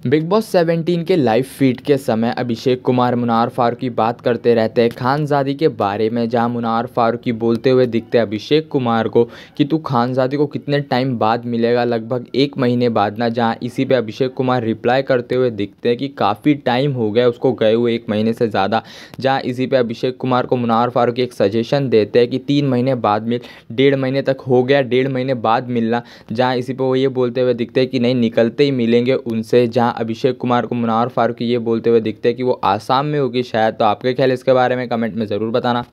Big boss 17 के live feed के समय अभिषेक कुमार, मुनार फारूकी बात करते रहते हैं। खानजादी के बारे में जहाँ मुनार फारूकी बोलते हुए दिखते अभिषेक कुमार को कि तू खानजादी को कितने टाइम बाद मिलेगा, लगभग एक महीने बाद ना, जहाँ इसी पे अभिषेक कुमार रिप्लाई करते हुए दिखते हैं कि काफ़ी टाइम हो गया उसको गए हुए एक महीने से ज़्यादा। जहाँ इसी पर अभिषेक कुमार को मुनार फारूकी एक सजेशन देते हैं कि तीन महीने बाद मिल, डेढ़ महीने तक हो गया, डेढ़ महीने बाद मिलना। जहाँ इसी पर वो ये बोलते हुए दिखते हैं कि नहीं, निकलते ही मिलेंगे उनसे। जहाँ जहाँ अभिषेक कुमार को मुनावर फारूकी ये बोलते हुए दिखते हैं कि वो आसाम में होगी शायद तो आपके ख्याल इसके बारे में कमेंट में ज़रूर बताना।